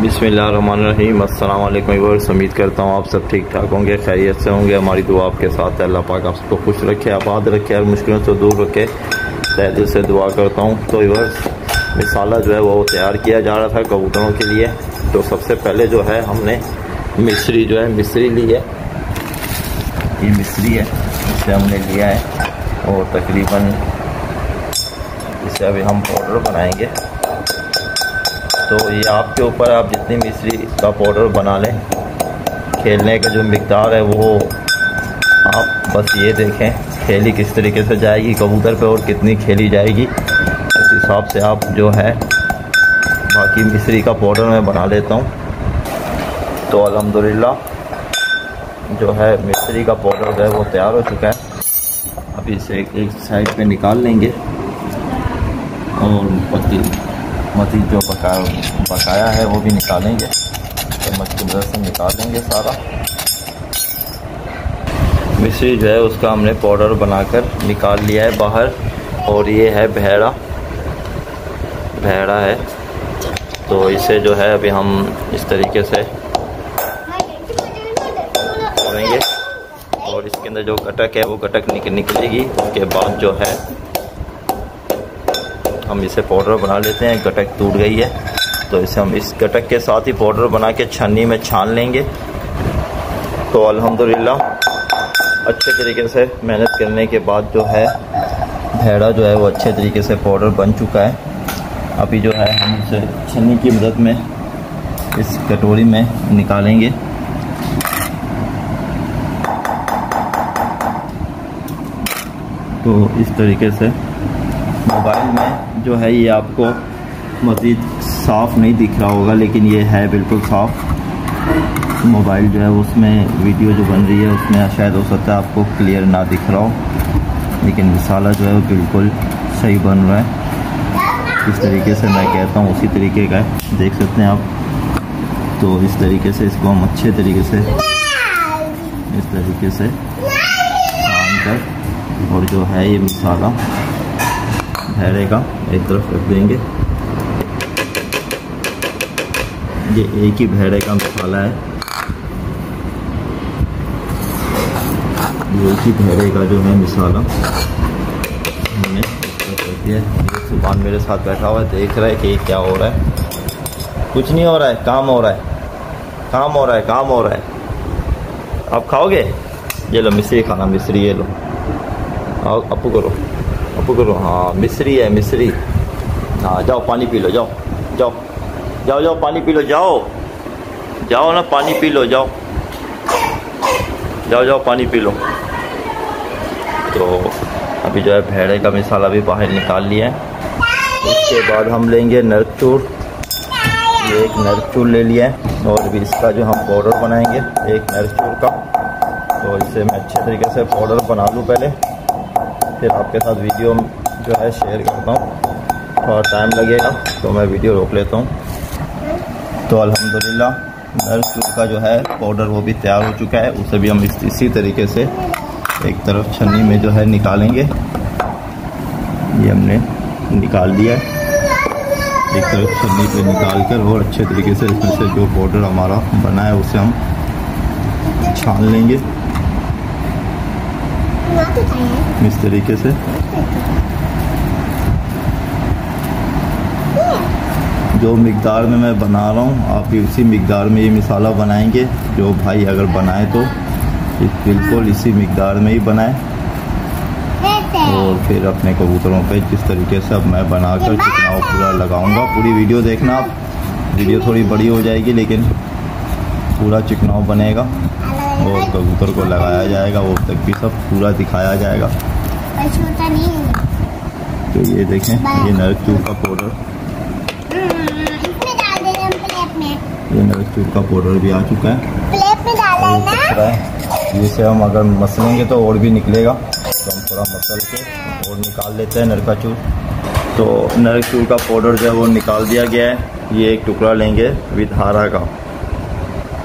बिसमीम अल्लाम उम्मीद करता हूँ आप सब ठीक ठाक होंगे, खैरियत से होंगे। हमारी दुआ आपके साथ है, अल्लाह पाक आप सबको खुश रखे, आबाद रखे और मुश्किलों से दूर रखे। तय दिल से दुआ करता हूँ। तो वर्स मिसाला जो है वो तैयार किया जा रहा था कबूतरों के लिए। तो सबसे पहले जो है, हमने मिश्री जो है मिश्री ली है। ये मिश्री है इसे हमने लिया है। और तकरीबन इसे अभी हम पाउडर बनाएँगे। तो ये आपके ऊपर आप जितनी मिश्री का पाउडर बना लें। खेलने का जो मकदार है वो आप बस ये देखें, खेली किस तरीके से जाएगी, कबूतर पे और कितनी खेली जाएगी। उस हिसाब से आप जो है, बाकी मिश्री का पाउडर मैं बना लेता हूँ। तो अल्हम्दुलिल्लाह, जो है मिश्री का पाउडर जो है वो तैयार हो चुका है। अभी इसे एक साइड पे निकाल लेंगे। और पत्ती मजीद जो पकाया पकाया है, वो भी निकालेंगे। चम्मच की मदद से निकाल लेंगे सारा। मिश्री जो है, उसका हमने पाउडर बनाकर निकाल लिया है बाहर। और ये है भेड़ा भेड़ा है। तो इसे जो है, अभी हम इस तरीके से करेंगे। और इसके अंदर जो कटक है, वो गटक निकलेगी। उसके बाद जो है हम इसे पाउडर बना लेते हैं, गटक टूट गई है। तो इसे हम इस गटक के साथ ही पाउडर बना के छन्नी में छान लेंगे। तो अल्हम्दुलिल्लाह, अच्छे तरीके से मेहनत करने के बाद जो है भेड़ा जो है वो अच्छे तरीके से पाउडर बन चुका है। अभी जो है हम इसे छन्नी की मदद में इस कटोरी में निकालेंगे। तो इस तरीके से मोबाइल में जो है ये आपको मज़ीद साफ़ नहीं दिख रहा होगा, लेकिन ये है बिल्कुल साफ़। मोबाइल जो है उसमें वीडियो जो बन रही है, उसमें शायद हो सकता है आपको क्लियर ना दिख रहा हो, लेकिन मिसाला जो है वो बिल्कुल सही बन रहा है। इस तरीके से मैं कहता हूँ, उसी तरीके का देख सकते हैं आप। तो इस तरीके से इसको हम अच्छे तरीके से, इस तरीके से छान कर, और जो है ये मिसाला का। एक तरफ़ रख देंगे। ये एक ही भेड़े का मसाला है। ये एक ही भेड़े का जो है मिसाला। हमने मेरे साथ बैठा हुआ है, देख रहा है कि क्या हो रहा है। कुछ नहीं हो रहा है, काम हो रहा है। काम हो रहा है, काम हो रहा है। आप खाओगे? ये लो, मिश्री खाना, मिश्री ये लो। आओ, अपू करो। करो हाँ मिश्री है मिश्री हाँ जाओ पानी पी लो जाओ जाओ जाओ जाओ पानी पी लो जाओ जाओ ना पानी पी लो जाओ जाओ जाओ पानी पी लो तो अभी जो है भेड़े का मिसाला भी बाहर निकाल लिया है उसके बाद हम लेंगे नरचूर ये एक नरचूर ले लिया है और भी इसका जो हम पाउडर बनाएँगे एक नरचूर का तो इसे मैं अच्छे तरीके से पाउडर बना लूँ पहले फिर आपके साथ वीडियो जो है शेयर करता हूँ। थोड़ा टाइम लगेगा तो मैं वीडियो रोक लेता हूँ। तो अल्हम्दुलिल्लाह नर सूप का जो है पाउडर वो भी तैयार हो चुका है। उसे भी हम इस, इसी तरीके से एक तरफ़ छन्नी में जो है निकालेंगे। ये हमने निकाल दिया है। एक तरफ़ छन्नी पे निकाल कर और अच्छे तरीके से इसमें से जो पाउडर हमारा बना है उसे हम छान लेंगे। इस तरीके से? जो मकदार में मैं बना रहा हूँ, आप भी उसी मकदार में ये मिसाला बनाएँगे। जो भाई अगर बनाए तो बिल्कुल इसी मकदार में ही बनाए। और फिर अपने कबूतरों पे जिस तरीके से अब मैं बनाकर चिकनाव पूरा लगाऊँगा। पूरी वीडियो देखना आप। वीडियो थोड़ी बड़ी हो जाएगी, लेकिन पूरा चिकनाव बनेगा। और कबूतर को लगाया जाएगा वो तक भी सब पूरा दिखाया जाएगा। तो ये देखें ये नरक चूर का पाउडर ये नरक चूर का पाउडर भी आ चुका है। है इसे हम अगर मसलेंगे तो और भी निकलेगा। तो हम थोड़ा मसल के और निकाल लेते हैं नरका चूर तो नरक चूर का पाउडर जो है वो निकाल दिया गया है। ये एक टुकड़ा लेंगे विधारा का।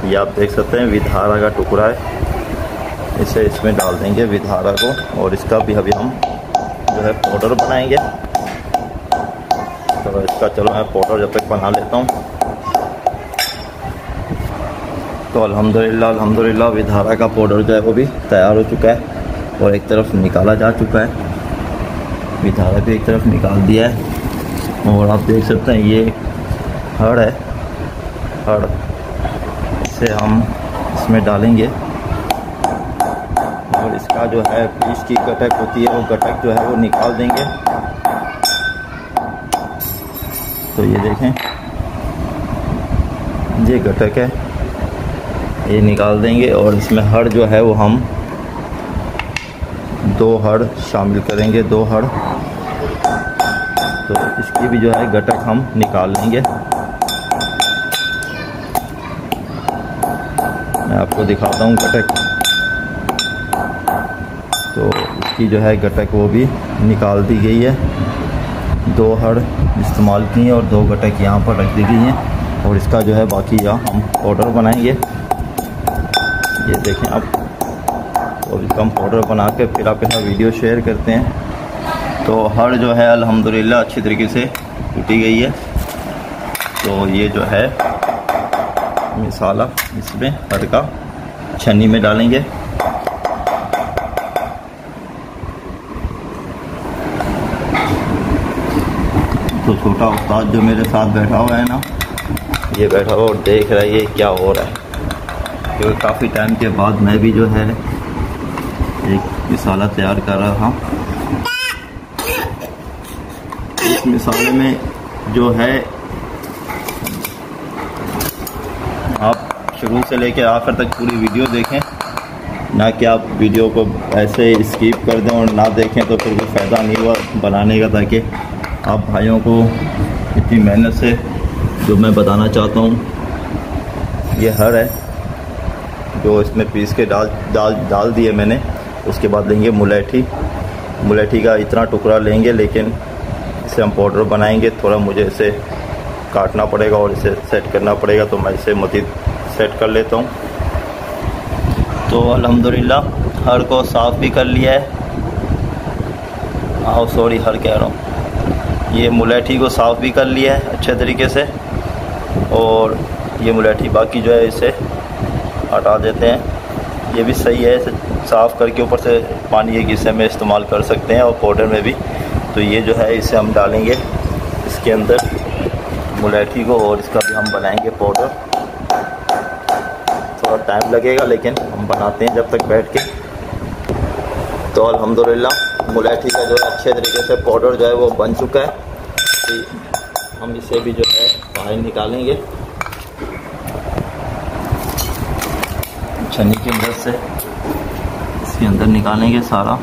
ये आप देख सकते हैं, विधारा का टुकड़ा है। इसे इसमें डाल देंगे विधारा को और इसका भी अभी हम जो है पाउडर बनाएँगे। तो इसका चलो मैं पाउडर जब तक बना लेता हूँ। तो अल्हम्दुलिल्लाह अल्हम्दुलिल्लाह, विधारा का पाउडर जो है वो भी तैयार हो चुका है और एक तरफ़ निकाला जा चुका है। विधारा भी एक तरफ़ निकाल दिया है। और आप देख सकते हैं, ये हड़ है, हड़। इसे हम इसमें डालेंगे। और इसका जो है इसकी गटक होती है, वो गटक जो है, वो निकाल देंगे। तो ये देखें, ये गटक है, ये निकाल देंगे और इसमें हड़ जो है, वो हम दो हड़ शामिल करेंगे, दो हड़ तो इसकी भी जो है गटक हम निकाल लेंगे। मैं आपको दिखाता हूँ गटक तो इसकी जो है गटक वो भी निकाल दी गई है। दो हड़ इस्तेमाल की हैं और दो गटक यहाँ पर रख दी गई हैं और इसका जो है बाकी यहाँ हम पाउडर बनाएँगे। ये देखें आप। और इसका हम पाउडर बना के फिर आपके साथ वीडियो शेयर करते हैं। तो हड़ जो है, अल्हम्दुलिल्लाह, अच्छी तरीके से टूटी गई है। तो ये जो है मिसाला इसमें हड़ छन्नी में डालेंगे। तो छोटा उस्ताद जो मेरे साथ बैठा हुआ है ना, ये बैठा हुआ और देख रहा है ये क्या हो रहा है। क्योंकि काफ़ी टाइम के बाद मैं भी जो है एक मिसाला तैयार कर रहा हूँ। इस मिसाले में जो है आप शुरू से लेकर आखिर तक पूरी वीडियो देखें। ना कि आप वीडियो को ऐसे स्किप कर दें और ना देखें तो फिर कोई फ़ायदा नहीं हुआ बनाने का ताकि आप भाइयों को इतनी मेहनत से जो मैं बताना चाहता हूँ, ये हर है। जो इसमें पीस के डाल डाल डाल दिए मैंने, उसके बाद लेंगे मुलेठी। मुलेठी का इतना टुकड़ा लेंगे, लेकिन इसे हम पाउडर बनाएँगे। थोड़ा मुझे इसे काटना पड़ेगा और इसे सेट करना पड़ेगा तो मैं इसे मजीद सेट कर लेता हूँ। तो अल्हम्दुलिल्लाह, हर को साफ़ भी कर लिया है। आओ सॉरी हर कह रहा हूँ। ये मुलेठी को साफ़ भी कर लिया है अच्छे तरीके से। और ये मुलेठी बाकी जो है, इसे हटा देते हैं। ये भी सही है, इसे साफ़ करके ऊपर से पानी एक हिस्से में इस्तेमाल कर सकते हैं और पाउडर में भी। तो ये जो है, इसे हम डालेंगे इसके अंदर मुलेठी को और इसका भी हम बनाएँगे पाउडर। टाइम लगेगा, लेकिन हम बनाते हैं जब तक बैठ के। तो अल्हम्दुलिल्लाह मुलेठी का जो है, अच्छे तरीके से पाउडर जो है, वो बन चुका है। हम इसे भी जो है, बाहर निकालेंगे। छन्नी की मदद से इसके अंदर निकालेंगे सारा।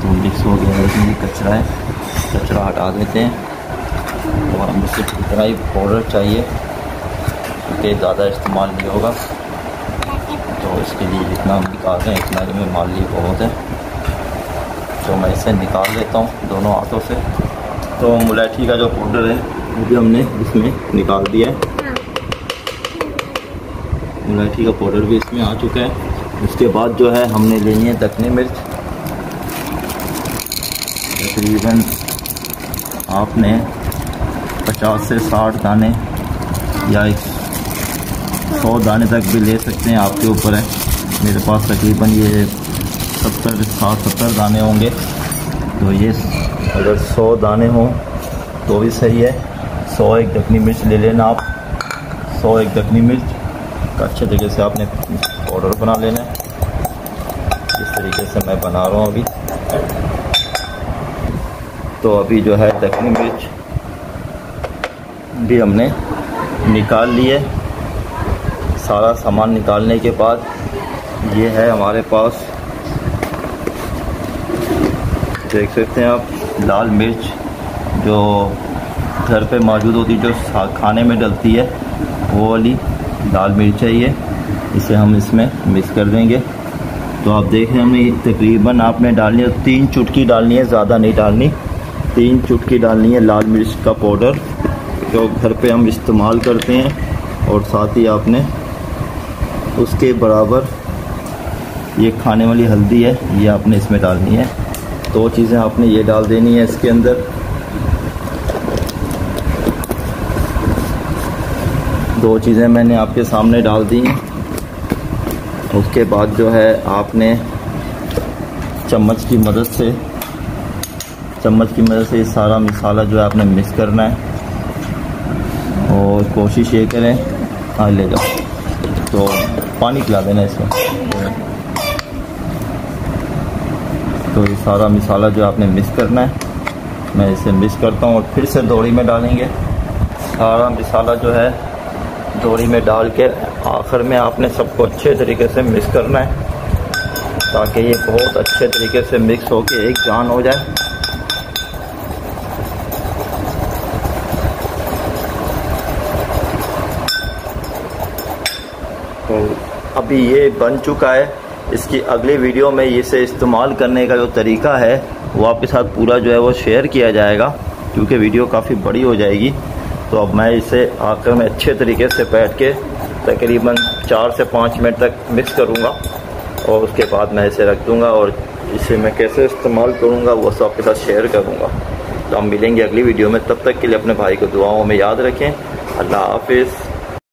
तो मिक्स हो गया है कचरा है। कचरा हटा देते हैं। और हम इसे इतना ही पाउडर चाहिए, क्योंकि ज़्यादा इस्तेमाल नहीं होगा। तो इसके लिए जितना हम निकालते हैं, इतना ही माली बहुत है। तो मैं इसे निकाल लेता हूँ दोनों हाथों से। तो मुलैठी का जो पाउडर है, वो भी हमने इसमें निकाल दिया है। मुलैठी का पाउडर भी इसमें आ चुका है। उसके बाद जो है, हमने लेनी है दखनी मिर्च। तकरीबन आपने 50 से 60 दाने या एक सौ दाने तक भी ले सकते हैं, आपके ऊपर है। मेरे पास तकरीबन ये सत्तर, साठ, सत्तर दाने होंगे। तो ये अगर सौ दाने हों तो भी सही है। सौ एक दखनी मिर्च ले लेना आप। सौ एक दखनी मिर्च, अच्छे तरीके से आपने पाउडर बना लेना है। इस तरीके से मैं बना रहा हूँ अभी। तो अभी जो है दखनी मिर्च भी हमने निकाल लिए। सारा सामान निकालने के बाद ये है हमारे पास। देख सकते हैं आप, लाल मिर्च जो घर पे मौजूद होती, जो खाने में डलती है, वो वाली लाल मिर्च है ये। इसे हम इसमें मिक्स कर देंगे। तो आप देख रहे हैं हमें तकरीबन आपने डालनी है, तीन चुटकी डालनी है, ज़्यादा नहीं डालनी। तीन चुटकी डालनी है लाल मिर्च का पाउडर। जो घर पे हम इस्तेमाल करते हैं और साथ ही आपने उसके बराबर ये खाने वाली हल्दी है, ये आपने इसमें डालनी है। दो तो चीज़ें आपने ये डाल देनी है इसके अंदर। दो चीज़ें मैंने आपके सामने डाल दी हैं। उसके बाद जो है आपने चम्मच की मदद से, चम्मच की मदद से ये सारा मसाला जो है आपने मिक्स करना है। और कोशिश ये करें। हाँ ले जाओ। तो पानी पिला देना इसमें। तो ये सारा मसाला जो आपने मिक्स करना है, मैं इसे मिक्स करता हूँ और फिर से दौड़ी में डालेंगे। सारा मसाला जो है दौड़ी में डाल के आखिर में आपने सबको अच्छे तरीके से मिक्स करना है, ताकि ये बहुत अच्छे तरीके से मिक्स हो के एक जान हो जाए। अभी ये बन चुका है। इसकी अगली वीडियो में इसे इस्तेमाल करने का जो तरीका है, वो आपके साथ पूरा जो है वो शेयर किया जाएगा, क्योंकि वीडियो काफ़ी बड़ी हो जाएगी। तो अब मैं इसे आकर में अच्छे तरीके से बैठ के तकरीबन चार से पाँच मिनट तक मिक्स करूँगा, और उसके बाद मैं इसे रख दूँगा, और इसे मैं कैसे इस्तेमाल करूँगा, वो सब आपके साथ शेयर करूँगा। तो हम मिलेंगे अगली वीडियो में। तब तक के लिए अपने भाई को दुआओं में याद रखें। अल्लाह हाफिज़।